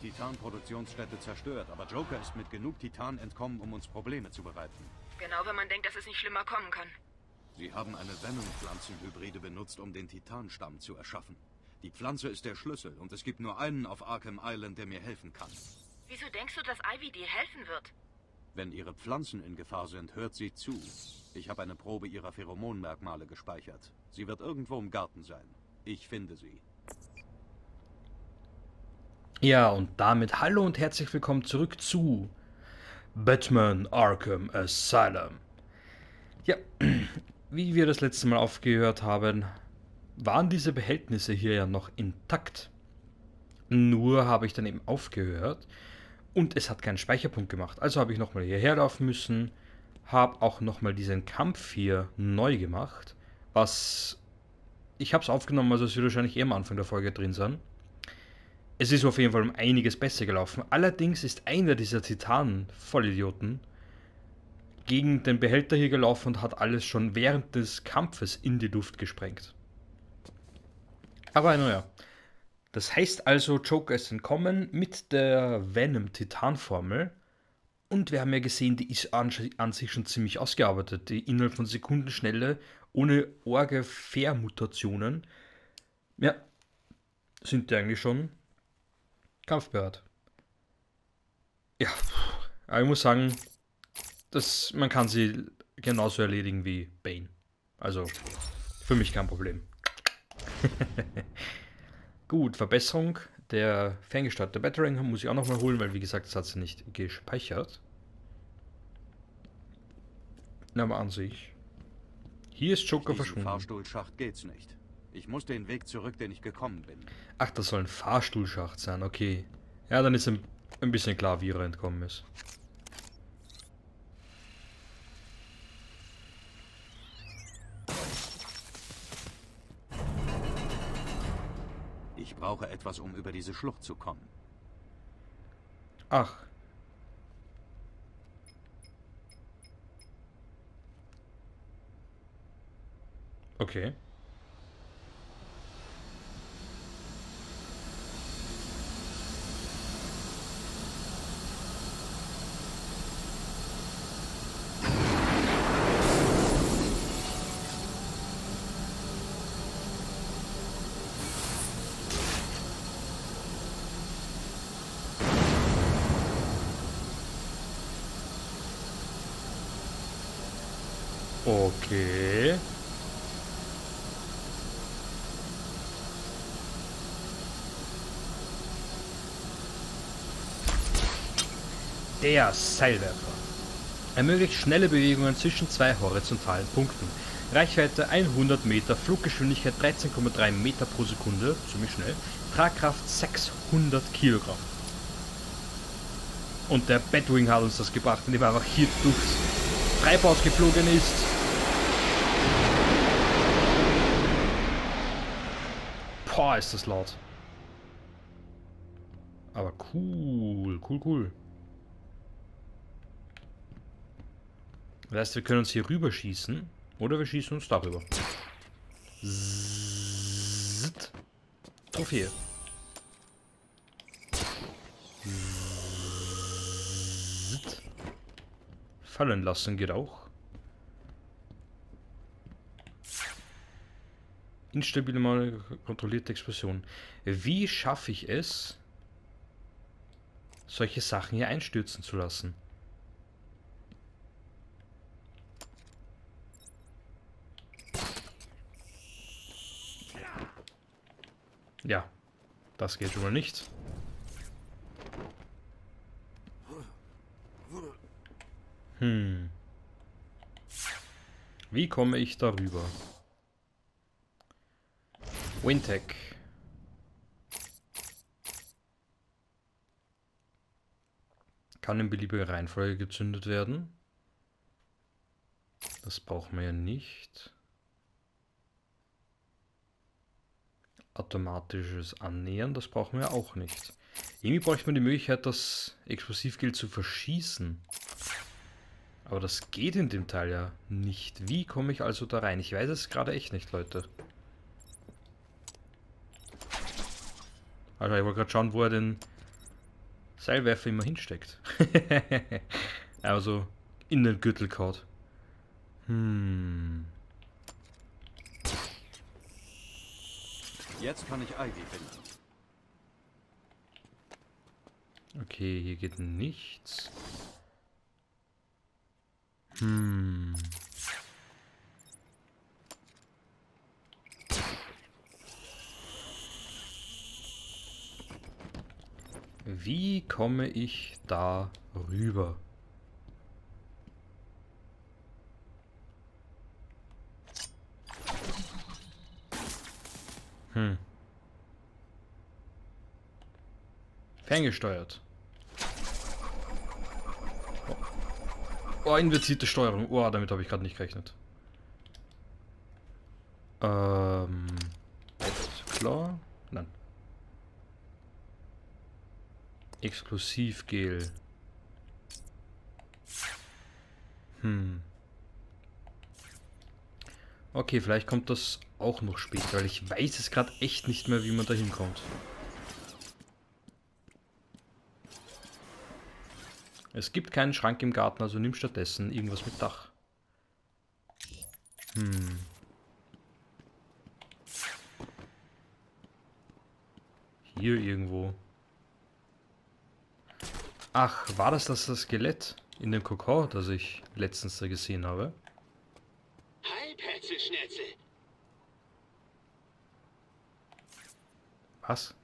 Titan-Produktionsstätte zerstört, aber Joker ist mit genug Titan entkommen, um uns Probleme zu bereiten. Genau, wenn man denkt, dass es nicht schlimmer kommen kann. Sie haben eine Venom-Pflanzenhybride benutzt, um den Titanstamm zu erschaffen. Die Pflanze ist der Schlüssel und es gibt nur einen auf Arkham Island, der mir helfen kann. Wieso denkst du, dass Ivy dir helfen wird? Wenn ihre Pflanzen in Gefahr sind, hört sie zu. Ich habe eine Probe ihrer Pheromonmerkmale gespeichert. Sie wird irgendwo im Garten sein. Ich finde sie. Ja, und damit hallo und herzlich willkommen zurück zu Batman Arkham Asylum. Ja, wie wir das letzte Mal aufgehört haben, waren diese Behältnisse hier ja noch intakt. Nur habe ich dann eben aufgehört und es hat keinen Speicherpunkt gemacht. Also habe ich nochmal hierher laufen müssen, habe auch nochmal diesen Kampf hier neu gemacht, was ich habe es aufgenommen, also es wird wahrscheinlich eher am Anfang der Folge drin sein. Es ist auf jeden Fall um einiges besser gelaufen. Allerdings ist einer dieser Titanen-Vollidioten gegen den Behälter hier gelaufen und hat alles schon während des Kampfes in die Luft gesprengt. Aber naja. Das heißt also, Joker ist entkommen mit der Venom-Titan-Formel. Und wir haben ja gesehen, die ist an, an, sich schon ziemlich ausgearbeitet. Die innerhalb von Sekundenschnelle, ohne orge Fair-Mutationen. Ja, sind die eigentlich schon kampfbereit. Ja, aber ich muss sagen, das, man kann sie genauso erledigen wie Bane. Also, für mich kein Problem. Gut, Verbesserung der ferngesteuerte Battering muss ich auch nochmal holen, weil wie gesagt, das hat sie nicht gespeichert. Na, aber an sich. Hier ist Joker verschwunden. Fahrstuhlschacht geht's nicht. Ich muss den Weg zurück, den ich gekommen bin. Ach, das soll ein Fahrstuhlschacht sein, okay. Ja, dann ist ein, ein bisschen klar, wie er entkommen ist. Ich brauche etwas, um über diese Schlucht zu kommen. Ach. Okay. Okay. Der Seilwerfer. Ermöglicht schnelle Bewegungen zwischen zwei horizontalen Punkten. Reichweite 100 Meter, Fluggeschwindigkeit 13,3 Meter pro Sekunde, ziemlich schnell. Tragkraft 600 Kilogramm. Und der Batwing hat uns das gebracht, indem er einfach hier durchs Treibhaus geflogen ist. Boah, ist das laut. Aber cool, cool, cool. Das heißt, wir können uns hier rüber schießen. Oder wir schießen uns darüber. Zzt. Trophäe. Zzt. Fallen lassen geht auch. Instabile mal kontrollierte Explosion. Wie schaffe ich es, solche Sachen hier einstürzen zu lassen? Ja, das geht schon mal nicht. Hm. Wie komme ich darüber? Wintech. Kann in beliebiger Reihenfolge gezündet werden. Das brauchen wir ja nicht. Automatisches Annähern, das brauchen wir auch nicht. Irgendwie bräuchte man die Möglichkeit, das Explosivgeld zu verschießen. Aber das geht in dem Teil ja nicht. Wie komme ich also da rein? Ich weiß es gerade echt nicht, Leute. Alter, ich wollte gerade schauen, wo er den Seilwerfer immer hinsteckt. also in den Gürtel kaut. Hm. Jetzt kann ich Ivy finden. Okay, hier geht nichts. Hm. Wie komme ich da rüber? Hm. Ferngesteuert. Oh, invertierte Steuerung. Oh, damit habe ich gerade nicht gerechnet. Ähm. Klar? Nein. Exklusivgel. Hm. Okay, vielleicht kommt das auch noch später, weil ich weiß es gerade echt nicht mehr, wie man da hinkommt. Es gibt keinen Schrank im Garten, also nimm stattdessen irgendwas mit Dach. Hm. Hier irgendwo. Ach, war das das, das Skelett in dem Kokon, das ich letztens da gesehen habe? Hi, Petzelschnetzel. Was?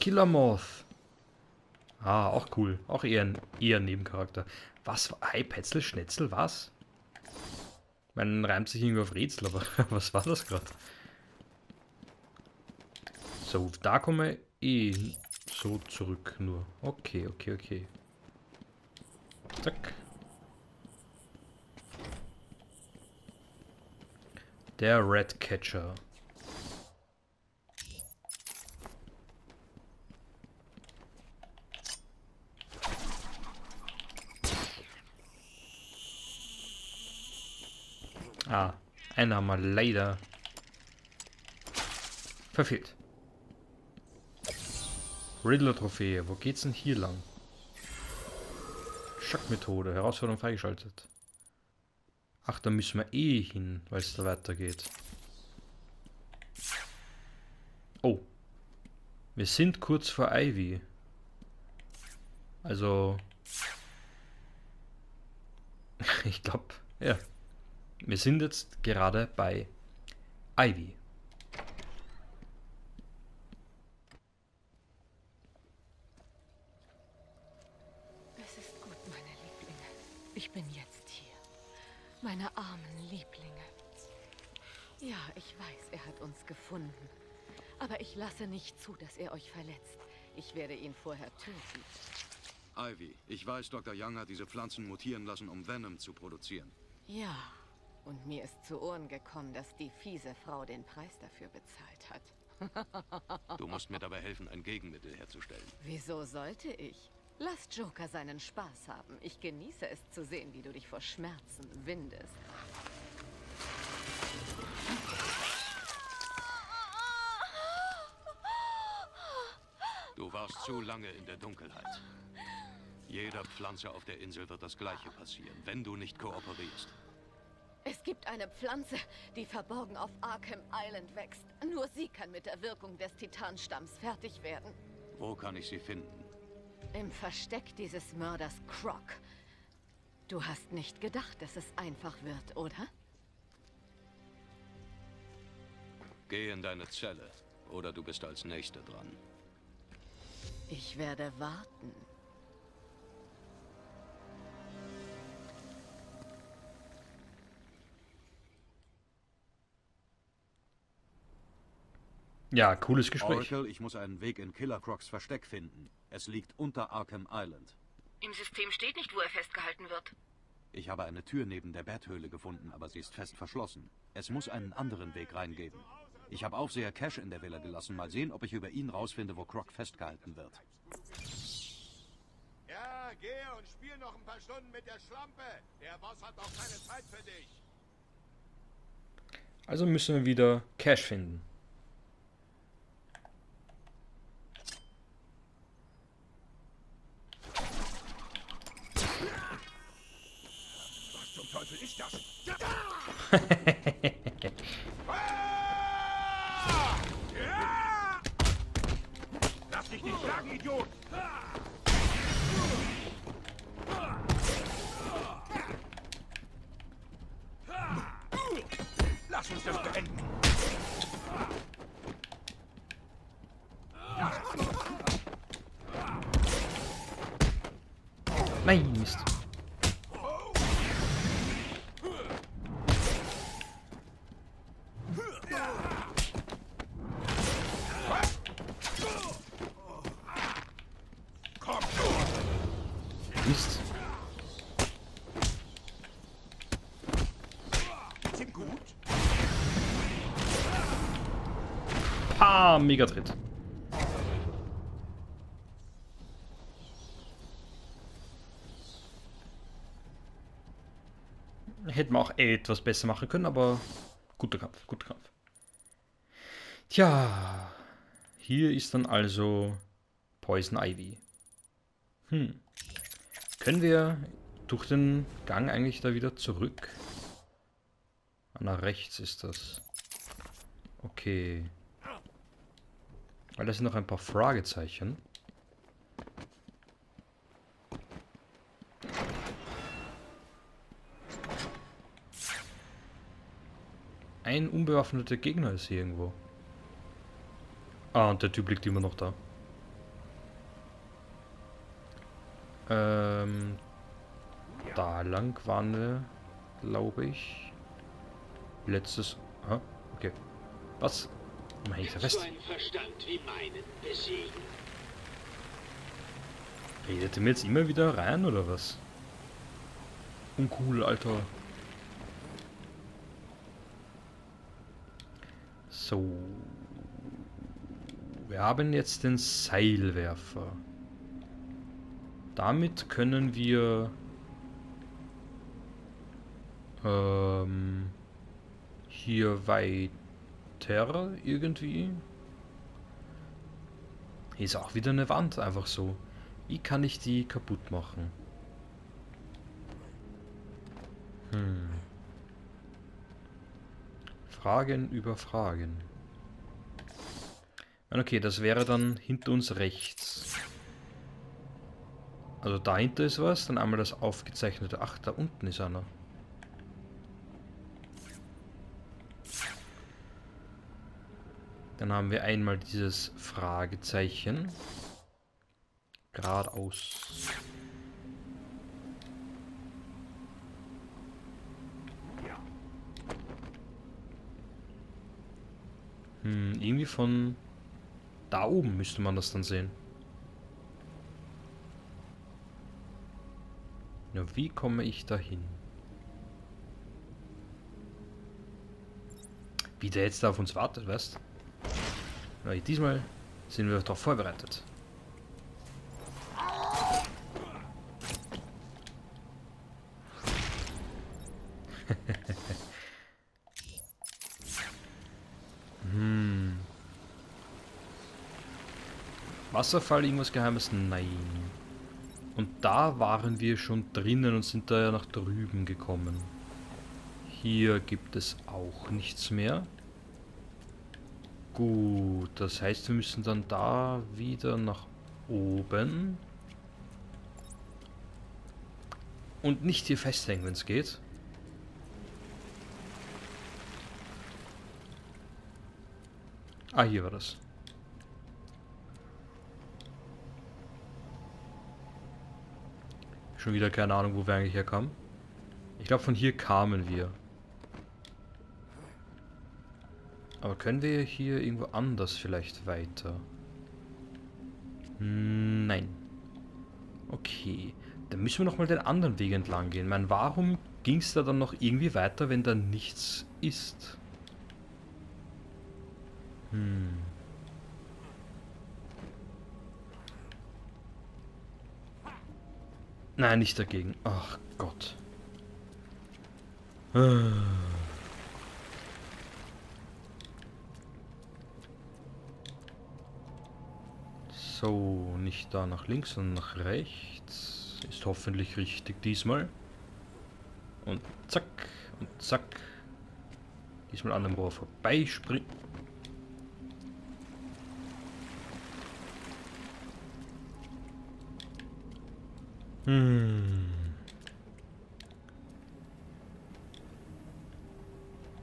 Killer Moth. Ah, auch cool. Auch eher ein eher ein Nebencharakter. Was? Hi, Petzel, Schnetzel, was? Man reimt sich irgendwie auf Rätsel, aber was war das gerade? So, da komme ich eh so zurück nur. Okay, okay, okay. Zack. Der Red Catcher. Ah, einer wir leider verfehlt. Riddler-Trophäe. Wo geht's denn hier lang? Schockmethode. Herausforderung freigeschaltet. Ach, da müssen wir eh hin, weil es da weitergeht. Oh. Wir sind kurz vor Ivy. Also... ich glaube, ja. Wir sind jetzt gerade bei Ivy. Meine armen Lieblinge. Ja, ich weiß, er hat uns gefunden. Aber ich lasse nicht zu, dass er euch verletzt. Ich werde ihn vorher töten. Ivy, ich weiß, Dr. Young hat diese Pflanzen mutieren lassen, um Venom zu produzieren. Ja, und mir ist zu Ohren gekommen, dass die fiese Frau den Preis dafür bezahlt hat. Du musst mir dabei helfen, ein Gegenmittel herzustellen. Wieso sollte ich? Lass Joker seinen Spaß haben. Ich genieße es zu sehen, wie du dich vor Schmerzen windest. Du warst zu lange in der Dunkelheit. Jeder Pflanze auf der Insel wird das Gleiche passieren, wenn du nicht kooperierst. Es gibt eine Pflanze, die verborgen auf Arkham Island wächst. Nur sie kann mit der Wirkung des Titanstamms fertig werden. Wo kann ich sie finden? Im Versteck dieses Mörders Croc. Du hast nicht gedacht, dass es einfach wird, oder? Geh in deine Zelle, oder du bist als Nächster dran. Ich werde warten. Ja, cooles Gespräch. Oracle, ich muss einen Weg in Killer Crocs Versteck finden. Es liegt unter Arkham Island. Im System steht nicht, wo er festgehalten wird. Ich habe eine Tür neben der Betthöhle gefunden, aber sie ist fest verschlossen. Es muss einen anderen Weg reingeben. Ich habe Aufseher Cash in der Villa gelassen. Mal sehen, ob ich über ihn rausfinde, wo Croc festgehalten wird. Ja, geh und spiel noch ein paar Stunden mit der Schlampe. Der Boss hat doch keine Zeit für dich. Also müssen wir wieder Cash finden. Ah, Megatritt. Hätten wir auch etwas besser machen können, aber guter Kampf, guter Kampf. Tja, hier ist dann also Poison Ivy. Hm. Können wir durch den Gang eigentlich da wieder zurück? Ah, nach rechts ist das. Okay. Weil das sind noch ein paar Fragezeichen. Ein unbewaffneter Gegner ist hier irgendwo. Ah, und der Typ liegt immer noch da. Ähm, da lang waren wir, glaube ich. Letztes... Ah, okay. Was? Da Kannst du einen Verstand wie meinen besiegen? Redet ihr mir jetzt immer wieder rein, oder was? Uncool, Alter. So. Wir haben jetzt den Seilwerfer. Damit können wir ähm, hier weiter irgendwie. Hier ist auch wieder eine Wand, einfach so. Wie kann ich die kaputt machen? Hm. Fragen über Fragen. Okay, das wäre dann hinter uns rechts. Also dahinter ist was, dann einmal das aufgezeichnete. Ach, da unten ist einer. Dann haben wir einmal dieses Fragezeichen. Geradeaus. Hm, irgendwie von da oben müsste man das dann sehen. Ja, wie komme ich da hin? Wie der jetzt da auf uns wartet, weißt ja, Diesmal sind wir doch vorbereitet. hm. Wasserfall, irgendwas Geheimes? Nein. Und da waren wir schon drinnen und sind da ja nach drüben gekommen. Hier gibt es auch nichts mehr. Gut, das heißt, wir müssen dann da wieder nach oben. Und nicht hier festhängen, wenn es geht. Ah, hier war das. Schon wieder keine Ahnung, wo wir eigentlich herkamen. Ich glaube, von hier kamen wir. Aber können wir hier irgendwo anders vielleicht weiter? Nein. Okay. Dann müssen wir nochmal den anderen Weg entlang gehen. Ich meine, warum ging es da dann noch irgendwie weiter, wenn da nichts ist? Hm. Nein, nicht dagegen. Ach Gott. Ah. So, nicht da nach links, sondern nach rechts. Ist hoffentlich richtig diesmal. Und zack, und zack. Diesmal an dem Rohr vorbeispringen. Hm.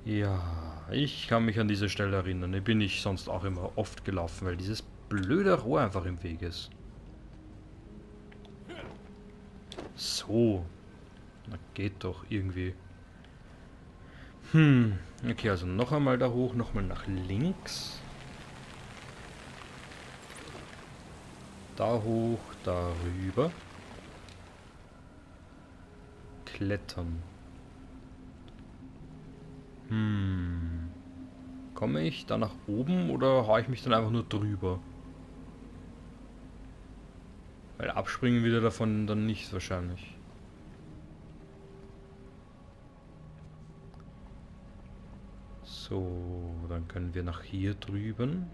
Ja, ich kann mich an diese Stelle erinnern. Hier bin ich sonst auch immer oft gelaufen, weil dieses blöde Rohr einfach im Weg ist. So. Na, geht doch irgendwie. Hm. Okay, also noch einmal da hoch, nochmal nach links. Da hoch, da rüber. Klettern. Hm. Komme ich da nach oben oder haue ich mich dann einfach nur drüber? Weil abspringen wieder davon dann nicht wahrscheinlich. So, dann können wir nach hier drüben.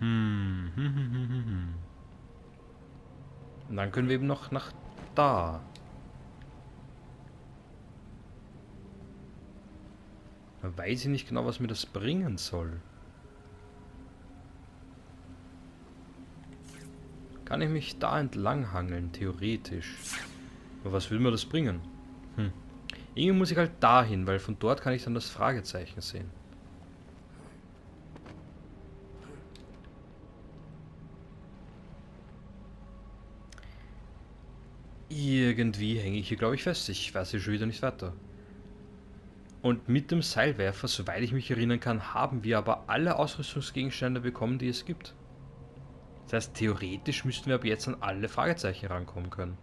Hm. Und dann können wir eben noch nach da. Da weiß ich nicht genau, was mir das bringen soll. Kann ich mich da entlang hangeln, theoretisch. Aber was will mir das bringen? Hm. Irgendwie muss ich halt dahin, weil von dort kann ich dann das Fragezeichen sehen. Irgendwie hänge ich hier, glaube ich, fest. Ich weiß hier schon wieder nicht weiter. Und mit dem Seilwerfer, soweit ich mich erinnern kann, haben wir aber alle Ausrüstungsgegenstände bekommen, die es gibt. Das heißt, theoretisch müssten wir ab jetzt an alle Fragezeichen rankommen können.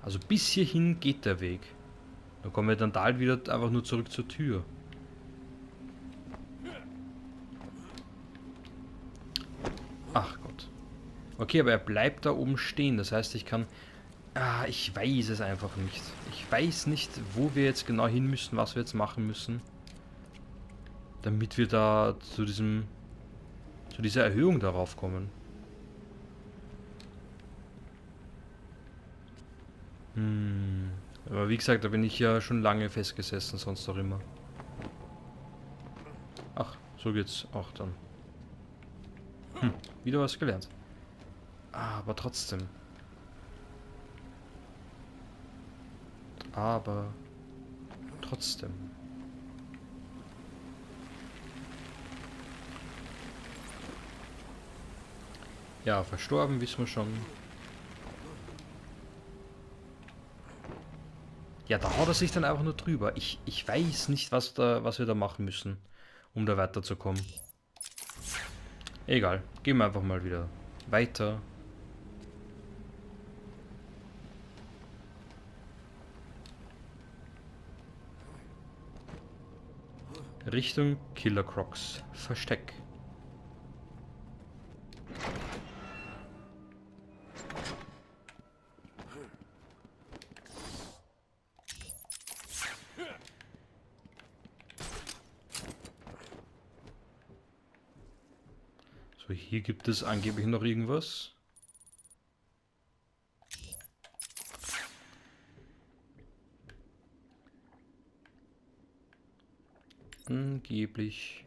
Also bis hierhin geht der Weg. Dann kommen wir dann da halt wieder einfach nur zurück zur Tür. Ach Gott. Okay, aber er bleibt da oben stehen. Das heißt, ich kann... Ah, ich weiß es einfach nicht. Ich weiß nicht, wo wir jetzt genau hin müssen, was wir jetzt machen müssen. Damit wir da zu diesem... zu dieser Erhöhung darauf kommen. Hm. Aber wie gesagt, da bin ich ja schon lange festgesessen, sonst auch immer. Ach, so geht's auch dann. Hm, wieder was gelernt. Ah, aber trotzdem. Aber trotzdem. Ja, verstorben wissen wir schon. Ja, da haut er sich dann einfach nur drüber. Ich, ich weiß nicht, was, da, was wir da machen müssen, um da weiterzukommen. Egal, gehen wir einfach mal wieder weiter. Richtung Killer Crocs Versteck. So, hier gibt es angeblich noch irgendwas. Angeblich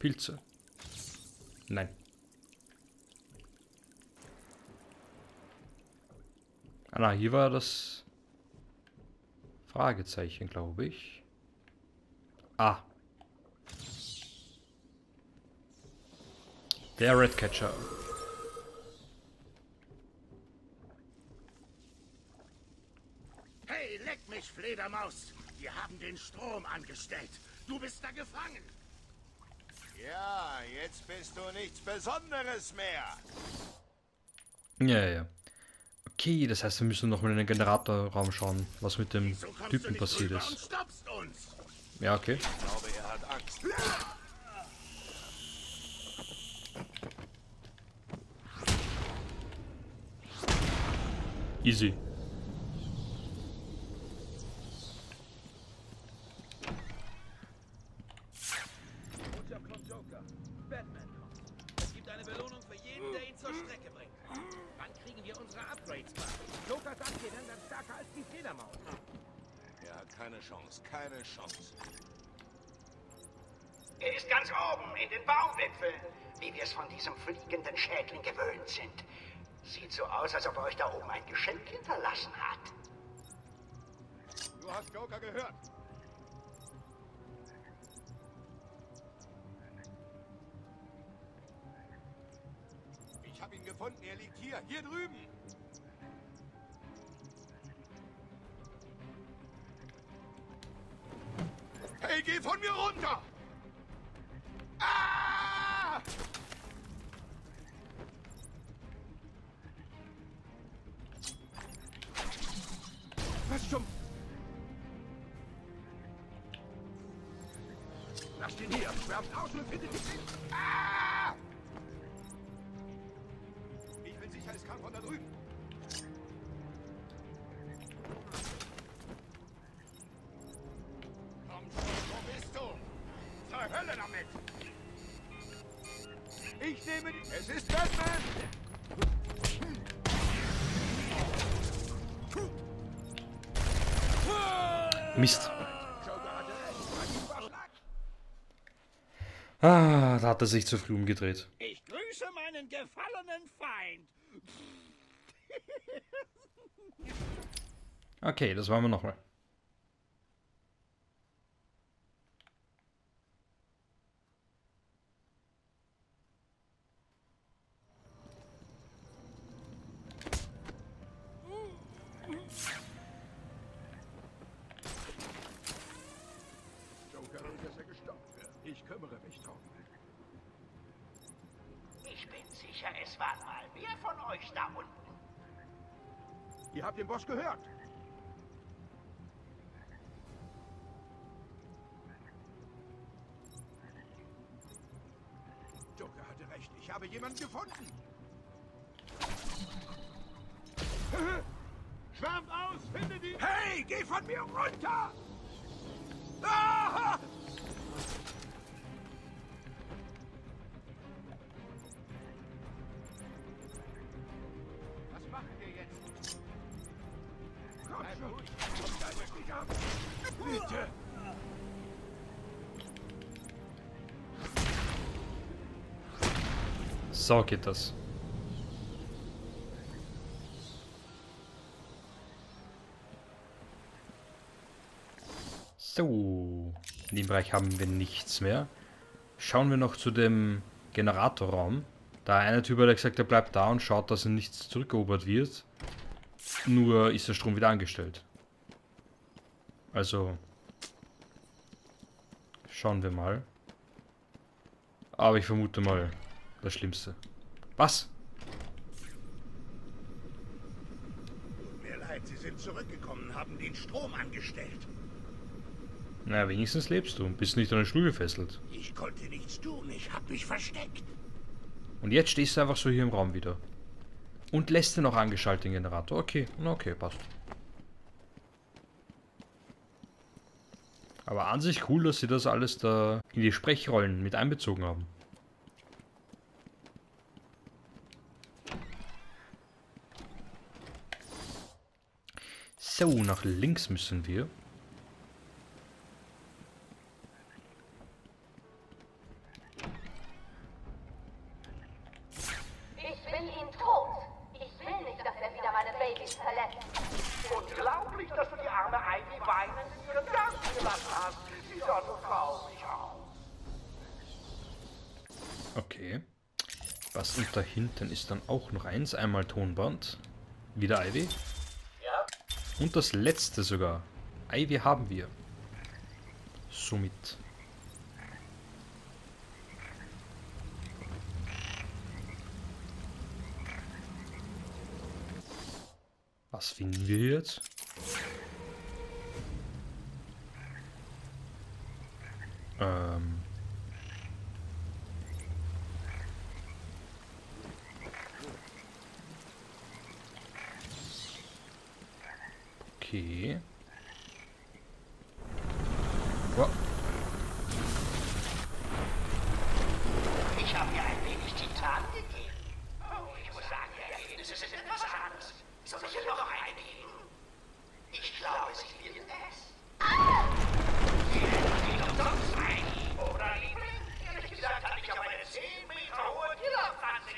Pilze. Nein. Ah, na, hier war das Fragezeichen, glaube ich. Ah. Der Redcatcher. Hey, leck mich, Fledermaus! Wir haben den Strom angestellt. Du bist da gefangen. Ja, jetzt bist du nichts Besonderes mehr. Ja, ja, ja. Okay, das heißt, wir müssen noch mal in den Generatorraum schauen, was mit dem Typen passiert ist. Ja, okay. Ich glaube, er hat Angst. Easy. Joker. Batman kommt. Es gibt eine Belohnung für jeden, der ihn zur Strecke bringt. Wann kriegen wir unsere Upgrades mal? Jokers Abgehen dann stärker als die Fledermaus. Er hat keine Chance, keine Chance. Er ist ganz oben, in den Baumwipfeln, wie wir es von diesem fliegenden Schädling gewöhnt sind. Sieht so aus, als ob er euch da oben ein Geschenk hinterlassen hat. Du hast Joker gehört. Ich habe ihn gefunden. Er liegt hier, hier drüben. Hey, geh von mir runter! Ich nehme die... Es ist Batman! Mist. Ah, da hat er sich zu früh umgedreht. Ich grüße meinen gefallenen Feind. Okay, das wollen wir nochmal. Sicher, es war mal wer von euch da unten. Ihr habt den Boss gehört. Joker hatte recht. Ich habe jemanden gefunden. Schwärmt aus! Findet ihn! Hey, geh von mir runter! Ah! Bitte! So geht das. So, in dem Bereich haben wir nichts mehr. Schauen wir noch zu dem Generatorraum. Da eine Typ hat gesagt, er bleibt da und schaut, dass nichts zurückerobert wird. Nur ist der Strom wieder angestellt. Also, schauen wir mal. Aber ich vermute mal das Schlimmste. Was? Tut mir leid, Sie sind zurückgekommen, haben den Strom angestellt. Na, wenigstens lebst du und bist nicht an den Stuhl gefesselt. Ich konnte nichts tun, ich hab mich versteckt. Und jetzt stehst du einfach so hier im Raum wieder. Und lässt den auch angeschaltet, den Generator. Okay, okay, passt. Aber an sich cool, dass sie das alles da in die Sprechrollen mit einbezogen haben. So, nach links müssen wir. Ich will ihn tot. Ich will nicht, dass er wieder meine Babys verletzt. Unglaublich, dass du die arme Ivy weinend in ihren Garten gelassen hast. Sie sah so traurig aus. Okay. Was und da hinten ist dann auch noch eins. Einmal Tonband. Wieder Ivy. Ja? Und das letzte sogar. Ivy haben wir. Somit. Was finden wir jetzt? Ähm. Okay. Wow. Ich habe ihr ein wenig Titan gegeben. Oh, ich muss sagen, die Ergebnisse sind interessant. Soll ich ihr noch eingeben? Ich glaube, sie wird es. Oder Liebling? Gesagt hatte ich auf eine 10 Meter hohe Killerpflanze.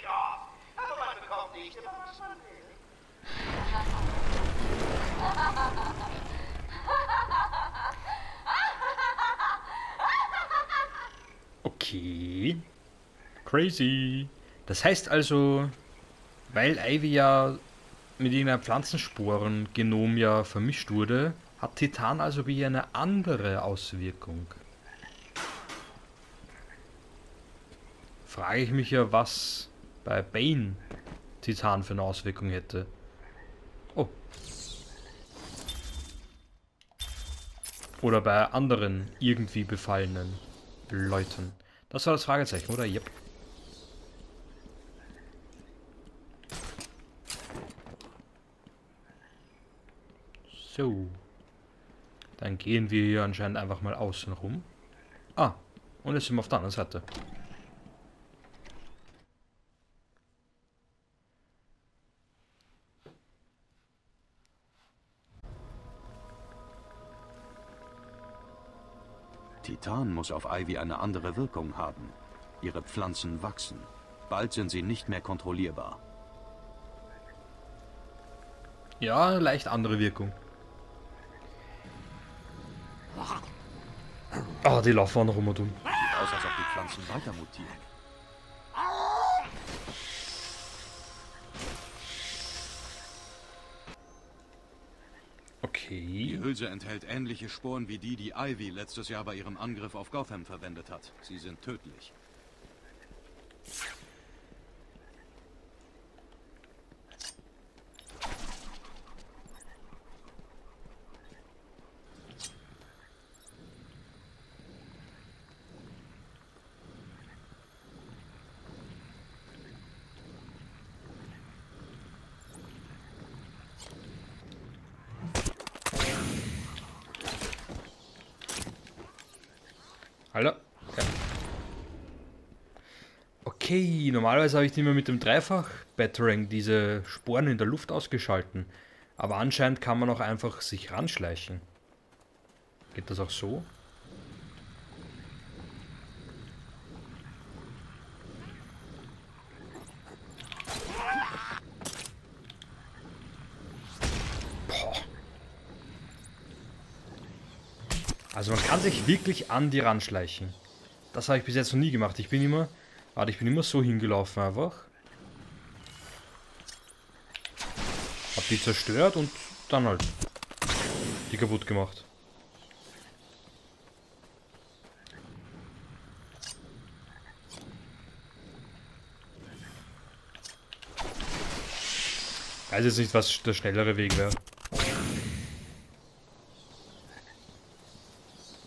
Aber man bekommt nicht will. Okay. Crazy. Das heißt also, Weil Ivy ja mit irgendeinem Pflanzensporengenom ja vermischt wurde, hat Titan also wie eine andere Auswirkung. Frage ich mich ja, was bei Bane Titan für eine Auswirkung hätte. Oh. Oder bei anderen irgendwie befallenen Leuten. Das war das Fragezeichen, oder? Yep. So. Dann gehen wir hier anscheinend einfach mal außen rum. Ah, und jetzt sind wir auf der anderen Seite. Titan muss auf Ivy eine andere Wirkung haben. Ihre Pflanzen wachsen. Bald sind sie nicht mehr kontrollierbar. Ja, leicht andere Wirkung. Ah, die laufen auch noch und um. Sieht aus, als ob die Pflanzen weiter mutieren. Die Okay. Hülse enthält ähnliche Sporen wie die, die Ivy letztes Jahr bei ihrem Angriff auf Gotham verwendet hat. Sie sind tödlich. Hallo? Ja. Okay, normalerweise habe ich immer mit dem Dreifach-Battering diese Sporen in der Luft ausgeschalten. Aber anscheinend kann man auch einfach sich ranschleichen. Geht das auch so? Also man kann sich wirklich an die ranschleichen. Das habe ich bis jetzt noch nie gemacht. Ich bin immer, warte, ich bin immer so hingelaufen einfach. Hab die zerstört und dann halt die kaputt gemacht. Weiß jetzt nicht, was der schnellere Weg wäre.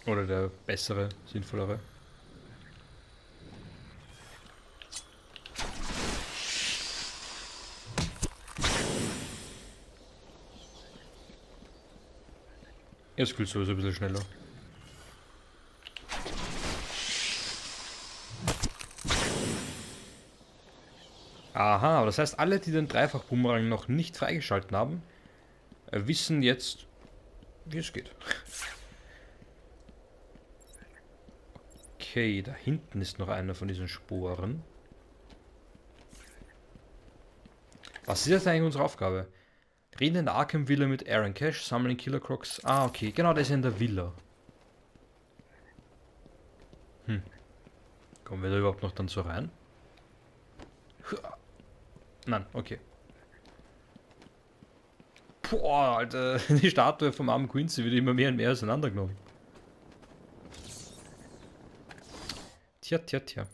Oder der bessere, sinnvollere. Jetzt fühlst du es ein bisschen schneller. Aha, das heißt, alle, die den Dreifach-Boomerang noch nicht freigeschalten haben, wissen jetzt, wie es geht. Okay, da hinten ist noch einer von diesen Sporen. Was ist jetzt eigentlich unsere Aufgabe? Reden in der Arkham Villa mit Aaron Cash, sammeln Killer Crocs. Ah, okay, genau, der ist in der Villa. Hm. Kommen wir da überhaupt noch dann so rein? Nein, okay. Boah, Alter, die Statue vom armen Quincy wird immer mehr und mehr auseinandergenommen. Tja, tja, tja.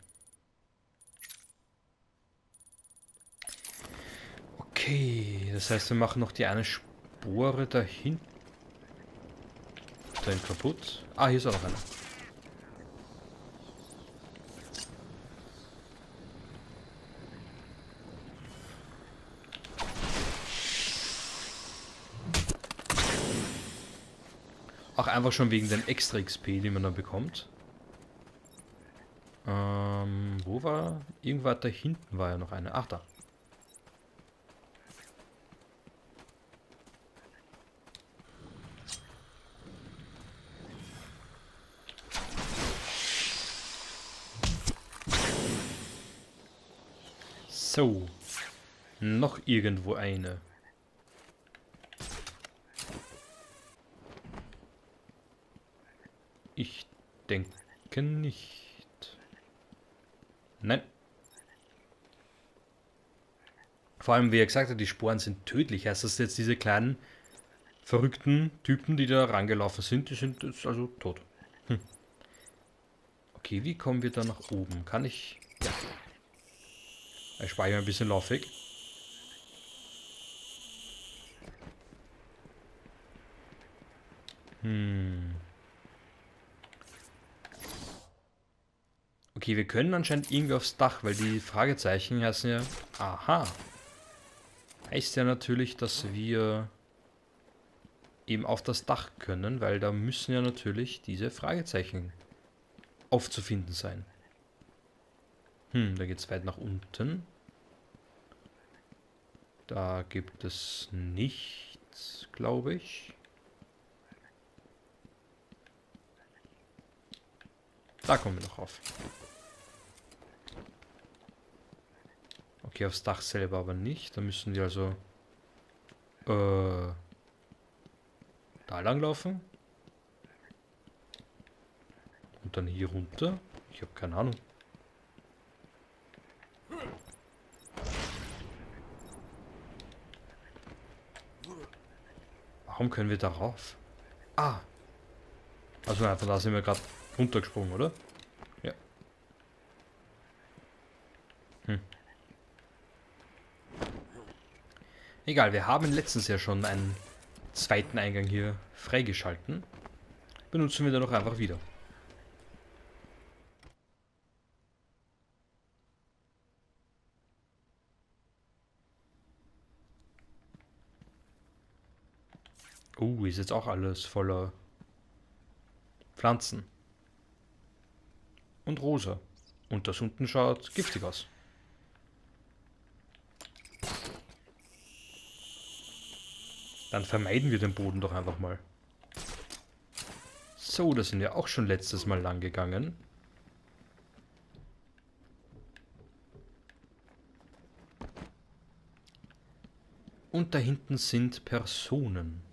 Okay, das heißt, wir machen noch die eine Spore dahin. Dahin kaputt. Ah, hier ist auch noch eine. Auch einfach schon wegen den extra XP, die man dann bekommt. Ähm, wo war? Irgendwo da hinten war ja noch eine. Ach, da. So. Noch irgendwo eine. Ich denke nicht. Nein. Vor allem, wie er gesagt hat, die Sporen sind tödlich. Heißt das jetzt diese kleinen verrückten Typen, die da rangelaufen sind, die sind jetzt also tot. Hm. Okay, wie kommen wir da nach oben? Kann ich... Ja. Ich speichere ein bisschen Laufweg. Hm. Okay, wir können anscheinend irgendwie aufs Dach, weil die Fragezeichen heißen ja... Aha. Heißt ja natürlich, dass wir eben auf das Dach können, weil da müssen ja natürlich diese Fragezeichen aufzufinden sein. Hm, da geht es weit nach unten. Da gibt es nichts, glaube ich. Da kommen wir noch auf. Okay, aufs Dach selber aber nicht. Da müssen wir also äh, da lang laufen. Und dann hier runter. Ich habe keine Ahnung. Warum können wir darauf? Ah. Also einfach da sind wir gerade runtergesprungen, oder? Ja. Hm. Egal, wir haben letztens ja schon einen zweiten Eingang hier freigeschalten. Benutzen wir dann auch einfach wieder. Oh, ist jetzt auch alles voller Pflanzen. Und rosa. Und das unten schaut giftig aus. Dann vermeiden wir den Boden doch einfach mal. So, da sind wir auch schon letztes Mal lang gegangen. Und da hinten sind Personen.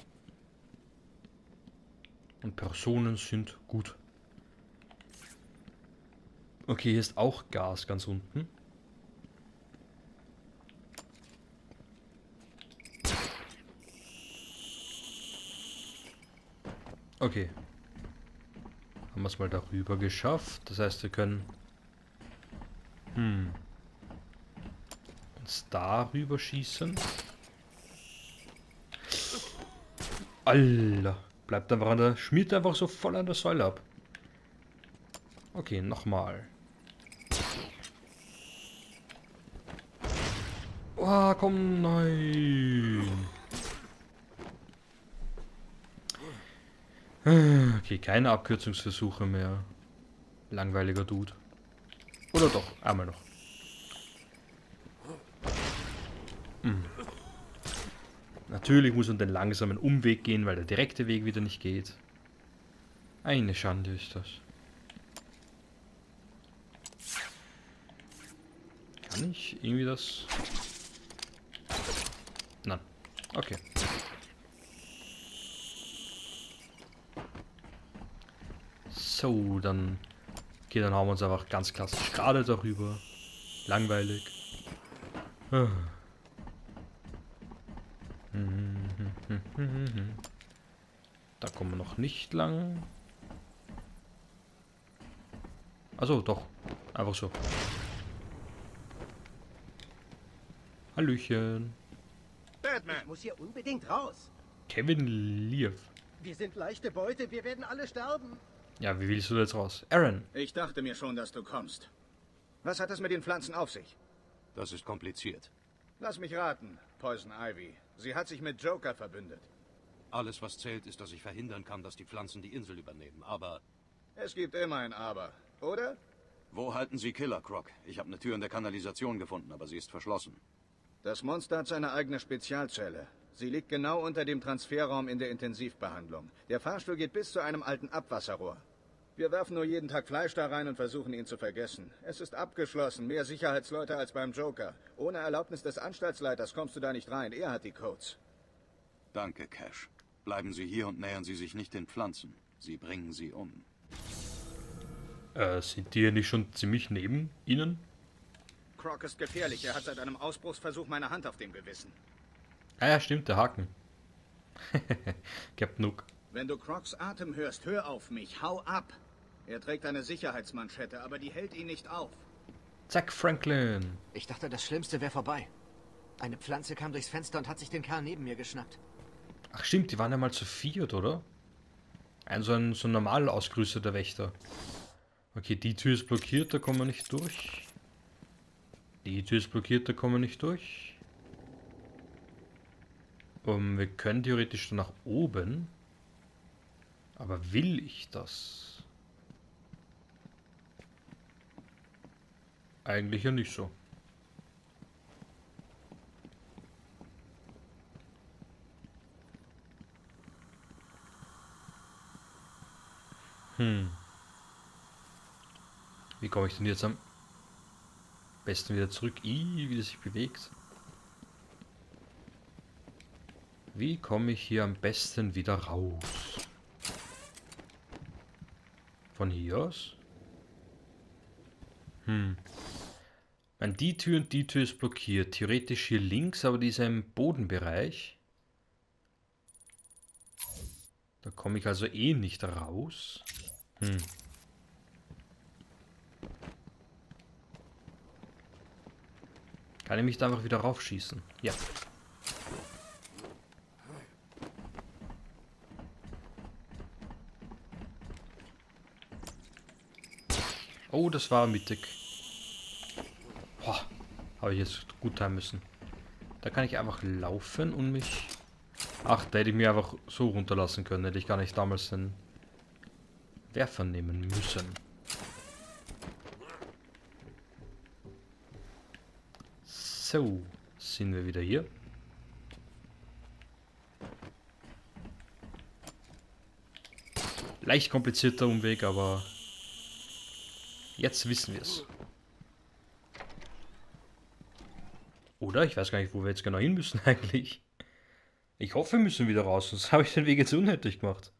Und Personen sind gut. Okay, hier ist auch Gas ganz unten. Okay. Haben wir es mal darüber geschafft. Das heißt, wir können hm, uns darüber schießen. Alter. Bleibt einfach an der... Schmiert einfach so voll an der Säule ab. Okay, nochmal. Oh, komm, nein. Okay, keine Abkürzungsversuche mehr. Langweiliger Dude. Oder doch, einmal noch. Natürlich muss man den langsamen Umweg gehen, weil der direkte Weg wieder nicht geht. Eine Schande ist das. Kann ich irgendwie das... Nein. Okay. So, dann... Okay, dann haben wir uns einfach ganz klassisch gerade darüber. Langweilig. Da kommen wir noch nicht lang. Also doch. Einfach so. Hallöchen. Batman! Ich muss hier unbedingt raus. Kevin Leaf. Wir sind leichte Beute, wir werden alle sterben. Ja, wie willst du jetzt raus? Aaron. Ich dachte mir schon, dass du kommst. Was hat es mit den Pflanzen auf sich? Das ist kompliziert. Lass mich raten, Poison Ivy. Sie hat sich mit Joker verbündet. Alles, was zählt, ist, dass ich verhindern kann, dass die Pflanzen die Insel übernehmen. Aber... Es gibt immer ein Aber, oder? Wo halten Sie Killer, Croc? Ich habe eine Tür in der Kanalisation gefunden, aber sie ist verschlossen. Das Monster hat seine eigene Spezialzelle. Sie liegt genau unter dem Transferraum in der Intensivbehandlung. Der Fahrstuhl geht bis zu einem alten Abwasserrohr. Wir werfen nur jeden Tag Fleisch da rein und versuchen ihn zu vergessen. Es ist abgeschlossen, mehr Sicherheitsleute als beim Joker. Ohne Erlaubnis des Anstaltsleiters kommst du da nicht rein, er hat die Codes. Danke, Cash. Bleiben Sie hier und nähern Sie sich nicht den Pflanzen. Sie bringen sie um. Äh, sind die ja nicht schon ziemlich neben Ihnen? Croc ist gefährlich. Er hat seit einem Ausbruchsversuch meine Hand auf dem Gewissen. Ah ja, stimmt, der Haken. Captain Nook. Wenn du Crocs Atem hörst, hör auf mich. Hau ab. Er trägt eine Sicherheitsmanschette, aber die hält ihn nicht auf. Zack, Franklin. Ich dachte, das Schlimmste wäre vorbei. Eine Pflanze kam durchs Fenster und hat sich den Kerl neben mir geschnappt. Ach stimmt, die waren ja mal zu viert, oder? Ein so ein, so ein normal ausgerüsteter Wächter. Okay, die Tür ist blockiert, da kommen wir nicht durch. Die Tür ist blockiert, da kommen wir nicht durch. Um, wir können theoretisch nach oben. Aber will ich das? Eigentlich ja nicht so. Hm. Wie komme ich denn jetzt am besten wieder zurück? I, wie das sich bewegt. Wie komme ich hier am besten wieder raus? Von hier aus? Hm. An die Tür und die Tür ist blockiert. Theoretisch hier links, aber die ist im Bodenbereich. Da komme ich also eh nicht raus. Hm. Kann ich mich da einfach wieder raufschießen? Ja. Oh, das war mittig. Boah, habe ich jetzt gut haben müssen. Da kann ich einfach laufen und mich... Ach, da hätte ich mir einfach so runterlassen können. Hätte ich gar nicht damals den Werfer nehmen müssen. So, sind wir wieder hier. Leicht komplizierter Umweg, aber jetzt wissen wir es. Oder? Ich weiß gar nicht, wo wir jetzt genau hin müssen eigentlich. Ich hoffe, wir müssen wieder raus, sonst habe ich den Weg jetzt unnötig gemacht.